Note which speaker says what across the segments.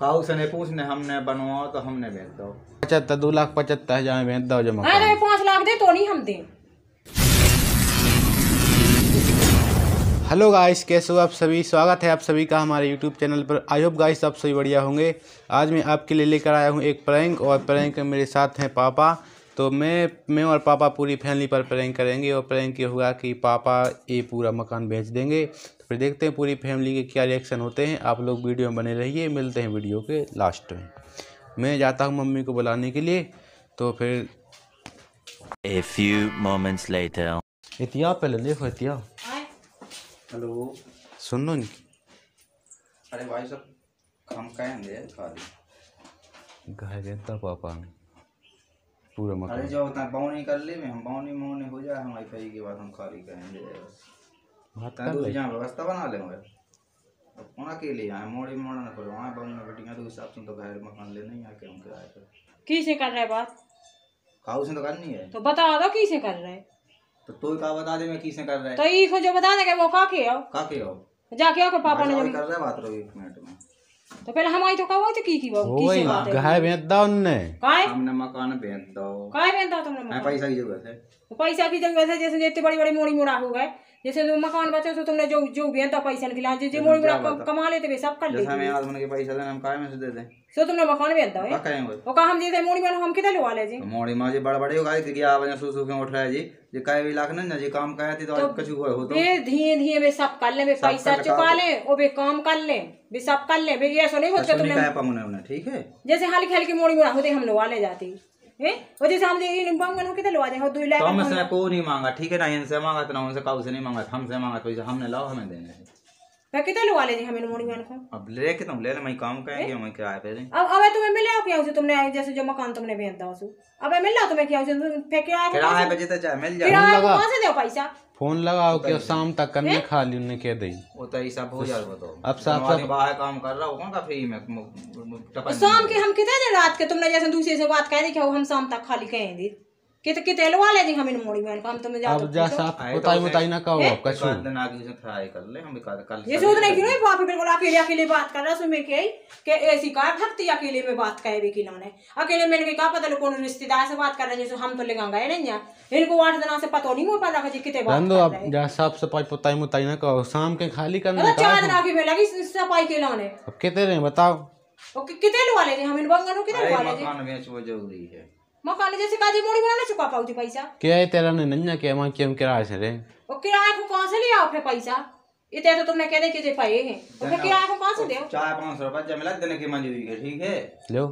Speaker 1: काऊ से नहीं पूछने हमने बनवाओ तो हमने भेज दो।
Speaker 2: पचहत्तर दो लाख पचहत्तर हज़ार भेज दो जमा
Speaker 3: हाँ तो पाँच लाख दे तो नहीं हम दें।
Speaker 2: हेलो गाइस कैसे हो आप सभी? स्वागत है आप सभी का हमारे यूट्यूब चैनल पर। आई होप गाइस आप सभी बढ़िया होंगे। आज मैं आपके लिए लेकर आया हूँ एक प्रैंक और प्रैंक मेरे साथ हैं पापा। तो मैं मैं और पापा पूरी फैमिली पर प्रैंक करेंगे और प्रैंक ये होगा कि पापा ये पूरा मकान बेच देंगे। फिर देखते हैं पूरी फैमिली के क्या रिएक्शन होते हैं। आप लोग वीडियो में बने रहिए। मिलते हैं वीडियो के लास्ट में। मैं जाता हूँ मम्मी को बुलाने के लिए। तो फिर
Speaker 4: A few moments later.
Speaker 2: इतिया पहले देखो इतिया
Speaker 1: हेलो
Speaker 2: सुनो नी
Speaker 1: अरे भाई सब हम कहेंगे
Speaker 2: घर। रहता पापा। ने पूरा
Speaker 1: अरे जो होता है बाउनी कर ली में हम बाउनी मौनी हो जाए हमारी कही के बाद हम खाली कहेंगे व्यवस्था बना लेंगे अब कौन अकेले आए मोड़ी मोड़ा ना करो वहाँ बाउनी बेटियाँ तो हिसाब से तो घर मकान ले नहीं आके हम किराए पर
Speaker 3: किसे कर रहे बात?
Speaker 1: काऊ से तो करनी है।
Speaker 3: तो बता दो किसे कर रहे
Speaker 1: तो तू का बता दे मैं किसे कर रहा है।
Speaker 3: तो ई को जो बता देंगे वो का के आओ
Speaker 1: का के हो?
Speaker 3: जाके आओ के पापा ने
Speaker 1: कर रहा है बात रहो एक मिनट में।
Speaker 3: तो पहले हम आई तो कहो तो की की बाबू
Speaker 2: वही
Speaker 3: किसे बात है?
Speaker 2: घर भेज दो उनने।
Speaker 3: काय
Speaker 1: हमने मकान भेज दो
Speaker 3: काय बेंदा तुमने
Speaker 1: मैं पैसा की ज़रूरत है।
Speaker 3: तो पैसा की ज़रूरत है जैसे जितने बड़ी बड़ी मोड़ी मोड़ा हो गए। जैसे जो मकान बचे तो तुमने जो जो बेंदा पैसा निकला। जो जो मोड़ी मोड़ा कम- लेते वे सब कर
Speaker 1: जैसा
Speaker 3: लेते
Speaker 1: हमें आदमी के पैसा देना हम काय में से दे दें?
Speaker 3: सो तुमने मकान बेच दो
Speaker 1: का कहेंगे?
Speaker 3: वो कहा हम जैसे मोड़ी में हम कितने लगा ले जी?
Speaker 1: तो मोड़ी माँ जी बड़ा बड़े हो गए कि आप सू सू के उठ रहा है जी? जे काय भी लाख ना जी काम कहे थी तो आज कछु हो तो।
Speaker 3: वे धीरे धीरे वे सब कर ले वे पैसा चुका ले और वे काम कर ले वे सब कर ले। वे ऐसा नहीं होता तुमने
Speaker 1: कहे पंगने उन्हें ठीक है?
Speaker 3: जैसे हल्की हल्की मोड़ी मोड़ा होते हम लोग ले जाती। हैं? और जैसे हम हो? लगा दे दो लाख
Speaker 1: तो हमसे को नहीं मांगा ठीक है ना? इनसे मांगा तो ना उनसे काउ से नहीं मांगा हमसे मांगा पैसा हमने लाओ हमें
Speaker 3: देने कितने लगा ले हमें मोड़ी को?
Speaker 1: अब ले के तुम ले ले मैं काम मैं किराए पे
Speaker 3: अब अब तुम्हें मिले हो क्या तुमने जैसे जो मकान तुमने भेज उसे। अब मिल रहा तुम्हें क्या फेंके फिर किराया को
Speaker 1: किराए
Speaker 3: कहाँ
Speaker 1: पे जितना चाहे मिल जाए।
Speaker 3: किराया को से दो पैसा।
Speaker 2: फ़ोन लगाओ के शाम तक करने खाली उन्हें कह दी।
Speaker 1: होता तो हो वो तो।
Speaker 2: अब साफ-
Speaker 1: साफ़ बाहर काम कर रहा हो का फ्री में?
Speaker 3: शाम के हम कितने देर रात के? तुमने जैसे दूसरे से बात कह दी क्या हम शाम तक खाली कहेंगे। कित कितने लगा ले जी हम इन मोड़ी में हम तुम्हें जा
Speaker 2: अब जा साफ़
Speaker 1: तो
Speaker 2: बताई बताई ना कहो
Speaker 1: एक
Speaker 2: कछु।
Speaker 1: आध दिन आगे से ट्राई कर ले हम भी कल कल
Speaker 3: ये सोच नहीं क्यों बाप बिल्कुल अकेले अकेले बात कर रहा सुन के कि ऐसी कार थकती अकेले में बात कहे भी कि खिलौने अकेले मैंने कहा क्या पता लोग कौन रिश्तेदार से बात कर रहे जैसे हम तो ले गए नहीं यहाँ इनको आठ दिन से पता नहीं हो पा रहा कि कितने बात
Speaker 2: रंदो अब जा साफ़ सफ़ाई पुताई मुताई ना कहो शाम के खाली करने का
Speaker 3: चार दिन आगे में लगी सफ़ाई के लाने
Speaker 2: अब कितने रहे बताओ।
Speaker 3: और कि- कितने लगा ले जी हम इन बंगन को कितने ले जी
Speaker 1: मकान बेच वो ज़रूरी है।
Speaker 3: मकान जैसे काजी मोड़ी बनाने चुका पाऊ थी पैसा
Speaker 2: क्या है तेरा ने नन्या क्या माँ क्या किराए से रे
Speaker 3: और किराए को कहाँ से ले आओ फिर पैसा इतने तो तुमने कह दे कि पाए हैं और फिर किराए को कहाँ से दे
Speaker 1: चार पाँच सौ रुपये मिला देने की मंजूरी है ठीक है
Speaker 2: लो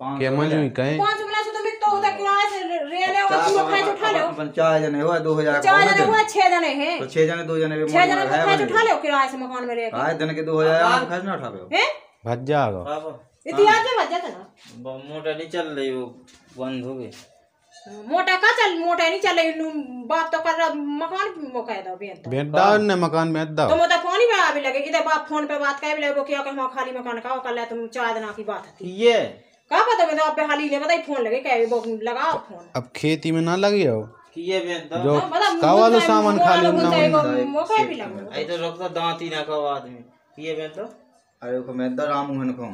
Speaker 1: पाँच
Speaker 2: क्या
Speaker 1: सौ
Speaker 2: कहे
Speaker 3: पाँच मिला से तो मिलता होता किराए से रे ले और पूरा खर्च उठा लो
Speaker 1: चार जने हुआ दो हज़ार
Speaker 3: चार जने हुआ छह जने हैं
Speaker 1: तो छह जने दो जने भी
Speaker 3: छह जने को
Speaker 1: है
Speaker 3: खर्च उठा लो किराए से मकान में रह के
Speaker 1: आए दिन के दो हज़ार आप खर्च ना उठा पाओ
Speaker 3: हैं
Speaker 2: भज जाओ
Speaker 3: इतिहास में बच जाता ना।
Speaker 5: मोटर नहीं चल रही वो बंद हो गई।
Speaker 3: मोटा का चल मोटा नहीं चले बाप तो कर रहा मकान कह दो बेन तो
Speaker 2: दो ने मकान भेज दो
Speaker 3: तो मतलब फ़ोन ही पे आ भी लगे इधर बाप फ़ोन पे बात कर भी लगे वो क्या कि हम खाली मकान का कर ले तुम चार दिन की बात थी।
Speaker 5: ये।
Speaker 3: का पता मैं तो आप पे हाली ने बताई फ़ोन लगे कह वो लगाओ फ़ोन।
Speaker 2: अब खेती में ना लगी हो।
Speaker 5: किए दो
Speaker 2: जो
Speaker 3: हाँ,
Speaker 2: का वालो सामान खाली
Speaker 3: लोगों
Speaker 2: उन्ना
Speaker 3: से एगो
Speaker 2: उन्ना
Speaker 3: मौका भी लगे।
Speaker 5: आई तो रखता दांत ही ना कहो आदमी। किए बेच दो
Speaker 1: अरे को मैं दर राम हन को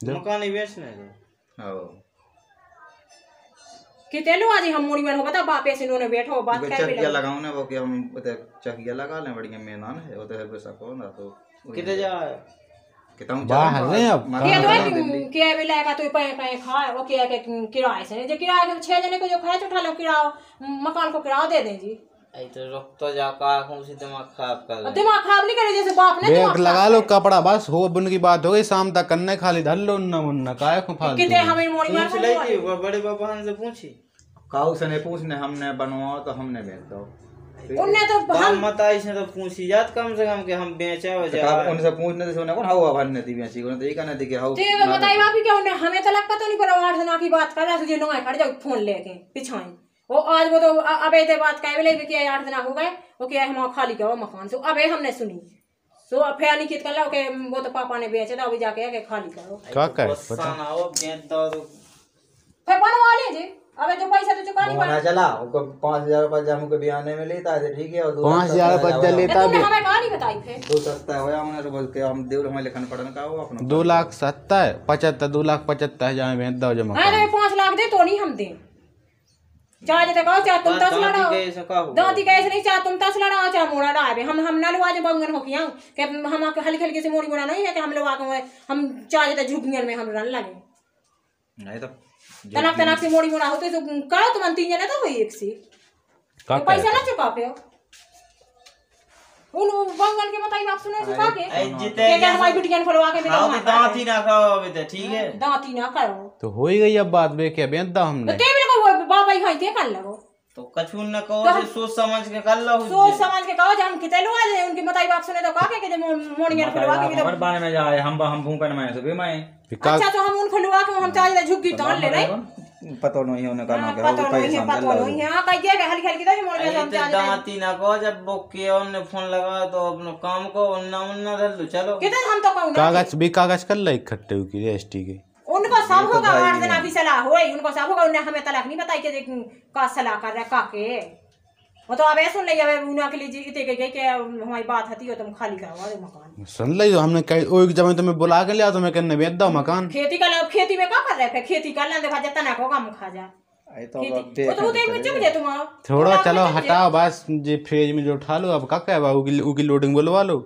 Speaker 5: मकान ही बेचने दो
Speaker 1: आओ।
Speaker 3: कि तेलो आज हम मोड़ी में हो बता बाप ऐसे इन्होंने बैठो बात कर भी
Speaker 1: चकिया
Speaker 3: लगे
Speaker 1: लगाओ ना वो कि हम चकिया लगा लें बढ़िया मेहमान है वो तो है पैसा को ना तो
Speaker 5: कितने जा
Speaker 1: कितना
Speaker 2: बाहर अब।
Speaker 3: क्या तो क्या भी लाएगा तो पे पे खाए वो क्या के किराए से। जो किराए के जने को जो खर्च उठा लो किराया मकान को किराया दे दें जी।
Speaker 5: आई तो रखता जा का उसी दिमाग खराब कर
Speaker 3: अब दिमाग खराब नहीं करे जैसे बाप ने दिमाग
Speaker 2: लगा लो कपड़ा बस हो बुन की बात हो गई शाम तक करने खाली धर लो उन्ना मुन्ना काय को फालतू
Speaker 3: कितने हमें मोड़ी
Speaker 5: पूछ ली थी बड़े पापा से पूछी?
Speaker 1: काऊ से नहीं पूछने हमने बनवाओ तो हमने भेज दो।
Speaker 3: उनने तो हम
Speaker 5: मत आई से तो पूछी जात कम से कम कि हम बेचा हो
Speaker 1: तो
Speaker 5: जा
Speaker 1: आप उनसे पूछने से उन्हें कौन हाउ भरने दी बेची को तो ये कहने दी कि हाउ
Speaker 3: तो बताई बाप क्या उन्हें हमें तो लगता तो नहीं पर आठ दिना की बात कर रहा है तुझे नोए खड़ जाओ फ़ोन लेके पिछाई। वो आज वो तो अब ऐसे बात कह भी कि आठ दिन हो गए। वो क्या हम खाली क्या मकान सो। अब हमने सुनी। सो अब फिर निकित कर लो के वो तो पापा ने बेचे था अभी जाके के खाली करो।
Speaker 2: क्या करे
Speaker 5: गुस्सा ना हो बेच दो तो
Speaker 3: फिर बनवा ले जी। अबे जो पैसा तो चुका नहीं पड़ा
Speaker 1: चला उनको पाँच हज़ार रुपये जम के बयाने में लेता है तो ठीक है और दो
Speaker 2: पाँच हज़ार बच्चा लेता
Speaker 3: तुमने हमें कहा नहीं बताई फिर।
Speaker 1: दो सस्ता है होया मैंने तो बोल के हम देव हमें लिखन पढ़न का हो अपना
Speaker 2: दो लाख सत्तर पचहत्तर दो लाख पचहत्तर हज़ार में दो जमा
Speaker 3: हाँ तो। पाँच लाख दे तो नहीं हम दे। चाहे जैसे कहो चाहे तुम दस
Speaker 5: दांती
Speaker 3: लड़ाओ दांती कैसे नहीं चाहे तुम दस लड़ाओ चाहे मोड़ा डाबे हम हम ना लुआ जो बंगन हो किया कि हम आके हल्की हल्की से मोड़ी मोड़ा नहीं है कि हम लोग आके हम चाहे जैसे झुकियन में हम रन लगे।
Speaker 1: नहीं तो
Speaker 3: तनाक तनाक से मोड़ी मोड़ा होते तो करो तुम तीन जने तो हुई एक सी। पैसा ना चुका पे हो। उन बंगन के बताई आप सुने चुका के? के
Speaker 5: जिते
Speaker 3: के हमारी बिटियन खोलवा के
Speaker 5: खाओ तो ना खाओ अभी तो ठीक है?
Speaker 3: दांती ना करो।
Speaker 2: तो हो ही गई अब बात बे क्या बेच दो
Speaker 3: तो
Speaker 2: हमने।
Speaker 3: ते भी को बाबा ही खाई कर लगो।
Speaker 5: तो कछु न कहो से सोच समझ के कर लो
Speaker 3: सोच समझ के कहो हम कितने लोग आए उनकी बताई बात सुने तो काके के मोड़ियन खोलवा के तो
Speaker 6: बारे में जाए हम हम भूखन में से भी मैं
Speaker 2: का
Speaker 3: अच्छा तो हम उन खोलवा के हम चाहे झुग्गी तान ले रहे।
Speaker 1: पता नहीं होने का ना करो
Speaker 3: नहीं है
Speaker 1: समझ
Speaker 3: पता नहीं है। हाँ। कह दिया हल्की हल्की तो मोड़ियन हम
Speaker 5: तो
Speaker 3: चाहे
Speaker 5: दांत ही ना कहो जब वो के ने फ़ोन लगा तो अपना काम को उन्ना उन्ना धर लो चलो।
Speaker 3: कितने हम तो कहूँ
Speaker 2: कागज़ भी कागज़ कर लो इकट्ठे हो की रजिस्ट्री के।
Speaker 3: सब होगा आठ दिन अभी सलाह हो उनको सब होगा उन्हें हमें तलाक नहीं बताई कि का सलाह कर रहा काके वो तो अब ऐसे सुन लिया उन्हें के लिए जी इतने के कि हमारी बात हती हो तुम खाली करवा दो मकान।
Speaker 2: सुन ली हमने कही ओ एक जब तुम्हें बुला के लिया तो मैं कहने बेच दो मकान।
Speaker 3: खेती कर ले खेती में क्या कर रहे थे खेती कर ले देखा जाता ना को काम खा जा।
Speaker 1: तो अब
Speaker 3: तो
Speaker 2: थोड़ा चलो हटाओ बस जे फ्रिज में जो उठा लो अब का उकी उकी लोडिंग बुलवा लो।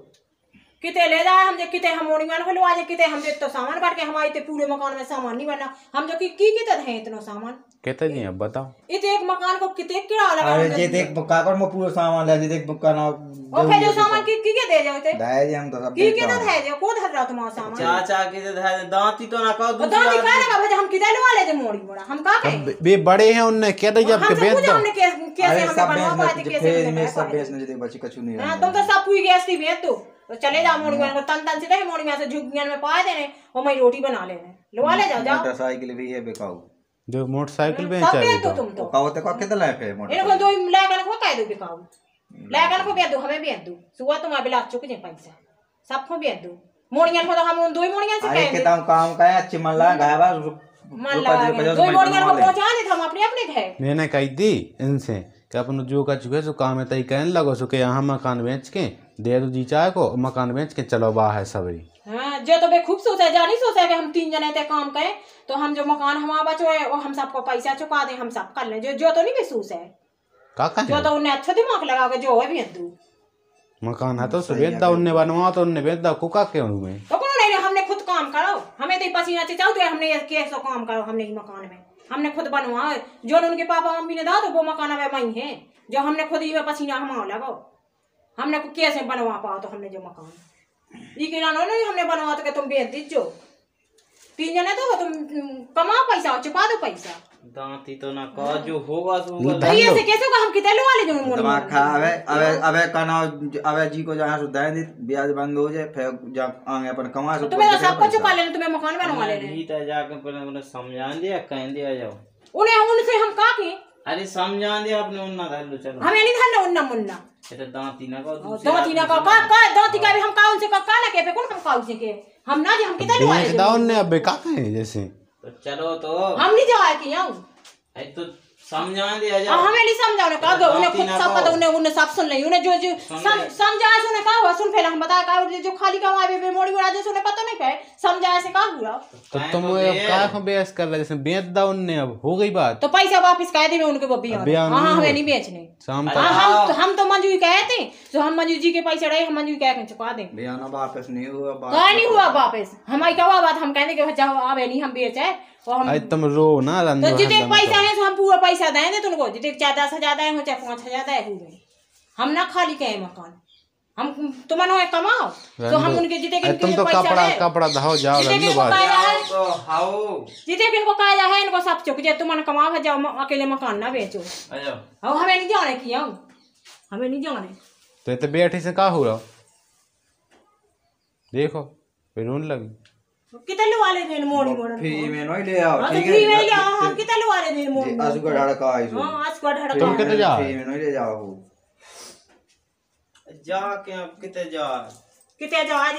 Speaker 3: किते ले जाए हम जो किते हम मोड़ी में खुलवा जे किते हम जो तो सामान काट के हमारे इतने पूरे मकान में सामान नहीं बना हम जो कि की किते हैं इतना सामान?
Speaker 2: कहते जी अब बताओ।
Speaker 3: इतने एक मकान को किते किराया लगा
Speaker 1: अरे जे देख बुक्का कर मैं पूरा सामान ले जे देख बुक्का ना
Speaker 3: और फिर जो सामान की की के दे जाओ ते
Speaker 1: दाए जे हम तो सब
Speaker 3: की के तो
Speaker 1: है।
Speaker 3: जो को धर रहा तुम्हारा सामान?
Speaker 5: चाचा के तो धर- दांत ही तो ना कहो
Speaker 3: दांती का लगा? भाई हम किधर लवा ले जे मोड़ी मोड़ा? हम का? कहें
Speaker 2: वे बड़े हैं उनने कह दी जब के बेच दो।
Speaker 3: हमने कैसे कैसे हमने बनवा पाए थे कैसे
Speaker 1: में सब बेचने जे देख बची कछु नहीं
Speaker 3: हाँ। तुम तो सब पूरी गैस थी भेज दो। तो चले जाओ मोड़ी में तन तन से रहे मोड़ी में से झुग्गियाँ में पा देने और मैं रोटी बना लेने। लवा ले जाओ जाओ।
Speaker 1: मोटरसाइकिल भी है बेकाऊ।
Speaker 2: जो मोटरसाइकिल
Speaker 3: भेज दो
Speaker 2: तो
Speaker 3: तुम तो।
Speaker 1: काऊ ते का कितना है मोटर
Speaker 3: इनको दो लेकर को कह दो बिकाऊ। लेकर को भेज दो हमें भेज दो। सुबह तुम्हारे बिला चुक जाए पैसा। सबको भेज दो। मोड़ियाँ को तो हम उन दो ही मोड़ियाँ से
Speaker 1: अरे
Speaker 3: कहेंगे।
Speaker 1: के दाम काम का है अच्छी मन लगा गाय बा
Speaker 3: मन लगा दो ही। मोड़ियाँ को पहुँचा दे हम अपने अपने घर
Speaker 2: मैंने कही थी इनसे। कि अपन जो का चुके सो काम है तई कहने लगो सो कि यहाँ मकान बेच के दे दो जी चाय को मकान बेच के चलो बाहर सबरी।
Speaker 3: हाँ जो तो बे खूब सोचा जा नहीं सोचा कि हम तीन जने ते काम करें तो हम जो मकान हमारा बचो है वो हम सबको पैसा चुका दें हम सब कर लें। जो जो तो नहीं महसूस है।
Speaker 2: का
Speaker 3: जो तो उन्हें अच्छा दिमाग लगा के जो है भी दू
Speaker 2: मकान है तो सो बेच दो उनने बनवा तो उनने बेच दो कुका क्यों में
Speaker 3: तो कौन है हमने खुद काम करो। हमें तो पसीना से चाहते हमने ये कैसे काम करो हमने ही मकान में। हमने खुद बनवा जो उनके पापा मम्मी ने दा तो वो मकान वे मई है। जो हमने खुद ही में पसीना हमारा लगो। हमने कैसे बनवा पाओ तो हमने जो मकान। ये हमने बनवा तो कि तुम बेच दीजो तीन जने तो तुम तुम कमाओ पैसा और चुका दो पैसा।
Speaker 5: दांत ही तो ना कहो जो होगा सो होगा
Speaker 3: तो ये से कैसे को हम कितने लोग वाले जो मोड़
Speaker 1: दिमाग खराब है। अबे अबे कहना अबे जी को जहाँ से दे दी ब्याज बंद हो जाए फिर जब आगे अपन कमा सो
Speaker 3: तुम्हें तो सबको चुका लेना तुम्हें मकान बनवा लेना।
Speaker 5: भीतर जाकर पहले उन्हें समझा दिया कह दिया जाओ।
Speaker 3: उन्हें उनसे हम का के
Speaker 5: अरे समझा दिया अपने उन्ना धर लो चलो।
Speaker 3: हमें नहीं धरना उन्ना मुन्ना।
Speaker 5: ये दांती दांत ना का दूसरी
Speaker 3: दांती ना का का का दांती का भी हम काउन से का का ना के पे कौन हम काउन से के? हम ना जे हम कितने लोग
Speaker 2: बेच दो
Speaker 3: वाले
Speaker 2: उनने अब का कहे जैसे?
Speaker 5: तो चलो तो।
Speaker 3: हम नहीं जाए के आऊँ
Speaker 5: तो समझा दिया
Speaker 3: हाँ, हमें नहीं समझा उन्हें कहा उन्हें खुद सब पता उन्हें उन्हें सब सुन ली उन्हें जो जो
Speaker 5: सुन
Speaker 3: सम, से उन्हें कहा हुआ सुन पहले हम बताया कहा जो खाली का वहाँ पे मोड़ी उड़ा जैसे उन्हें पता नहीं कहे समझाया से कहा हुआ।
Speaker 2: तो तुम
Speaker 5: को
Speaker 2: अब का को बेच कर रहे जैसे बेच दो उनने अब हो गई बात।
Speaker 3: तो पैसा वापस कह देवे उनके वो बिया
Speaker 2: बिया
Speaker 3: हाँ हाँ हमें नहीं बेचने।
Speaker 2: शाम
Speaker 3: हाँ
Speaker 2: तक।
Speaker 3: हम तो हम तो मंजू ही कहे थे तो हम मंजू जी के पैसे रहे हम मंजू कह के चुका दें।
Speaker 1: ना वापस नहीं हुआ बात
Speaker 3: नहीं हुआ वापस? हमारी क्या बात? हम कहते कि जाओ आवे नहीं हम बेचे और
Speaker 2: आज तुम रो ना
Speaker 3: तो
Speaker 2: रंजो
Speaker 3: जितने पैसा
Speaker 2: तो।
Speaker 3: है तो हम पूरा पैसा देंगे तुमको। जितने चाहे दस हज़ार दें हो चाहे पाँच हज़ार दें हुए हम ना खाली कहे मकान। हम तुम हो कमाओ। तो हम उनके जितने
Speaker 2: अरे तुम तो कपड़ा कपड़ा धाओ जाओ
Speaker 3: के
Speaker 2: बात
Speaker 5: तो हाओ
Speaker 3: जितने के इनको काया है इनको सब चुक जाए तुम कमाओ जाओ अकेले मकान ना बेचो।
Speaker 5: आ जाओ।
Speaker 3: और हमें नहीं जाने किया हमें नहीं जाने।
Speaker 2: तो ये तो बैठे से का हुआ देखो फिर रोने लगी।
Speaker 3: कितने लो वाले दिन मोड़ी मोड़
Speaker 1: फ्री में नहीं ले आओ
Speaker 3: हाँ तो
Speaker 1: ठीक
Speaker 3: फ्री में
Speaker 1: है
Speaker 3: लिया हम कितने लो वाले दिन मोड़ी
Speaker 1: जी, आजू का ढड़का आई सो
Speaker 3: हाँ आज का ढड़का
Speaker 2: तुम कितने जाओ
Speaker 1: फ्री में नहीं ले जाओ
Speaker 5: जा के अब कितने जा?
Speaker 3: किते जो? आज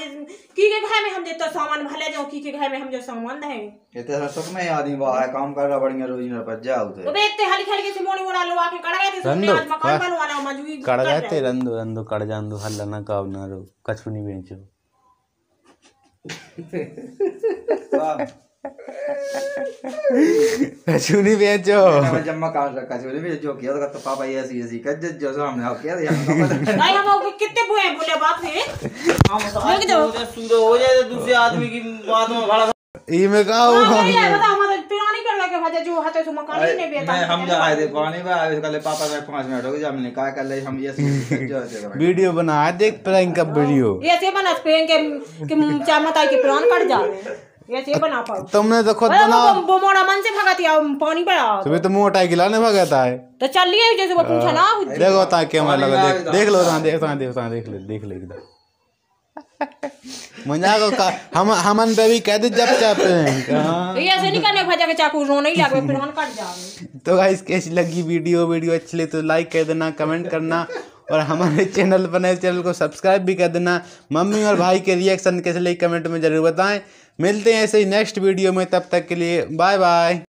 Speaker 3: की के घर में हम देतो सामान? भले जो की के घर में हम जो सामान दे
Speaker 1: ये तेरा सुख में आदमी वाह है काम कर रहा बढ़िया रोज ना पर जाओ थे
Speaker 3: देखते हल्की हल्की से मोनी मोना लो आके कड़ गए थे
Speaker 2: रंदो,
Speaker 3: आज मकान
Speaker 2: वाह।
Speaker 3: बनवाना मजबूरी
Speaker 2: कड़
Speaker 3: कर
Speaker 2: गए थे
Speaker 3: हैं।
Speaker 2: रंदो रंदो कड़ जान दो हल्ला ना काव ना रो कछु नहीं बेचो। कछु नहीं बेचो
Speaker 1: मैं जम्मा काम रखा छोरे भी जो किया तो पापा ये ऐसी ऐसी कर जो सामने आओ क्या यार
Speaker 3: नहीं। हम वो कितने बुए बोले बाप रे।
Speaker 5: हम
Speaker 3: जाओ।
Speaker 5: सूदो हो जाए तो दूसरे आदमी की बात में भाड़ा
Speaker 2: ई में का
Speaker 3: हाँ
Speaker 2: हो
Speaker 3: बढ़िया हमारे पुरानी कर लगे हजे जो हते तो मकान ही नहीं बेटा
Speaker 1: मैं हम जा आए थे पानी में आए कल पापा मैं पाँच मिनट हो गए हमने कहा कर ले हम ये जो
Speaker 2: वीडियो बना देख प्रैंक का वीडियो।
Speaker 3: ये से बना पेन के कि चार मताई के प्राण कट जावे ये से बना पाओ
Speaker 2: तुमने तो खुद बनाओ
Speaker 3: वो मोड़ा मन से भगत या पानी पड़ा
Speaker 2: तुम्हें तो मोटा खिलाने भगाता है।
Speaker 3: तो चलिए जैसे वो पूछा ना
Speaker 2: देखो ता कैमरा लगा देख देख लो ता देख ता देख ता देख ले देख ले एकदम मज़ाक का हम हमन पे भी कह दे जब चाप हाँ।
Speaker 3: ये ऐसे नहीं करने भजा के चाकू रोने ही लगे प्राण कट जावे
Speaker 2: तो गाइस कैसी लगी वीडियो? वीडियो अच्छी लगी तो लाइक कर देना कमेंट करना और हमारे चैनल पर नए चैनल को सब्सक्राइब भी कर देना। मम्मी और भाई के रिएक्शन कैसे लगे कमेंट में ज़रूर बताएँ। मिलते हैं ऐसे ही नेक्स्ट वीडियो में तब तक के लिए बाय बाय